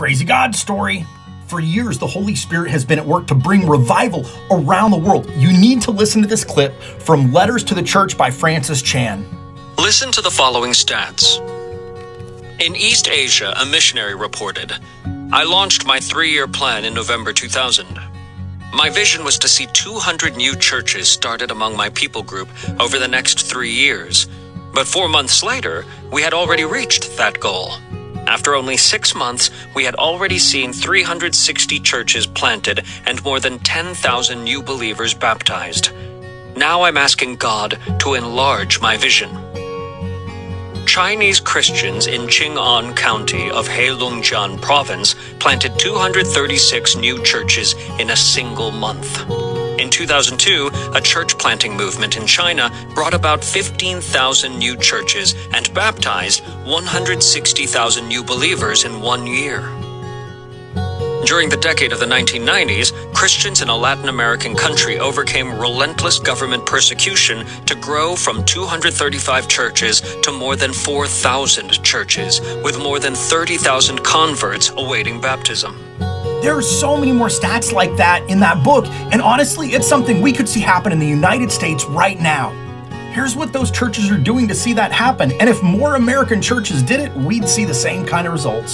Crazy God story. For years, the Holy Spirit has been at work to bring revival around the world. You need to listen to this clip from Letters to the Church by Francis Chan. Listen to the following stats. In East Asia, a missionary reported I launched my three year plan in November 2000. My vision was to see 200 new churches started among my people group over the next three years. But four months later, we had already reached that goal. After only six months, we had already seen 360 churches planted and more than 10,000 new believers baptized. Now I'm asking God to enlarge my vision. Chinese Christians in Qing'an County of Heilongjiang Province planted 236 new churches in a single month. In 2002, a church planting movement in China brought about 15,000 new churches and baptized 160,000 new believers in one year. During the decade of the 1990s, Christians in a Latin American country overcame relentless government persecution to grow from 235 churches to more than 4,000 churches, with more than 30,000 converts awaiting baptism. There are so many more stats like that in that book, and honestly, it's something we could see happen in the United States right now. Here's what those churches are doing to see that happen, and if more American churches did it, we'd see the same kind of results.